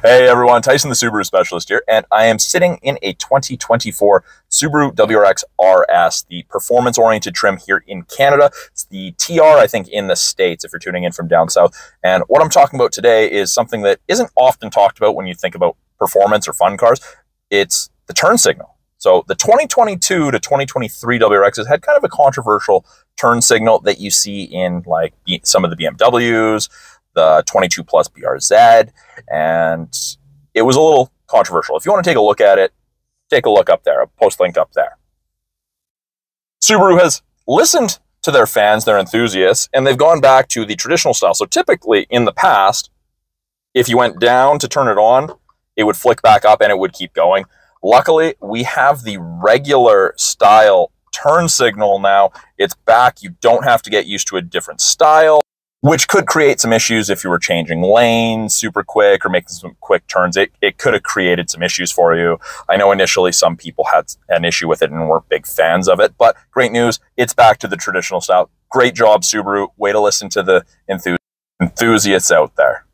Hey everyone, Tyson the Subaru Specialist here, and I am sitting in a 2024 Subaru WRX RS, the performance-oriented trim here in Canada. It's the TR, I think, in the States, if you're tuning in from down south. And what I'm talking about today is something that isn't often talked about when you think about performance or fun cars. It's the turn signal. So the 2022 to 2023 WRXs had kind of a controversial turn signal that you see in like some of the BMWs, the 22 Plus BRZ, and it was a little controversial. If you want to take a look at it, take a look up there. I'll post link up there. Subaru has listened to their fans, their enthusiasts, and they've gone back to the traditional style. So typically in the past, if you went down to turn it on, it would flick back up and it would keep going. Luckily, we have the regular style turn signal now. It's back. You don't have to get used to a different style which could create some issues if you were changing lanes super quick or making some quick turns. It, it could have created some issues for you. I know initially some people had an issue with it and weren't big fans of it, but great news. It's back to the traditional style. Great job, Subaru. Way to listen to the enthusiasts out there.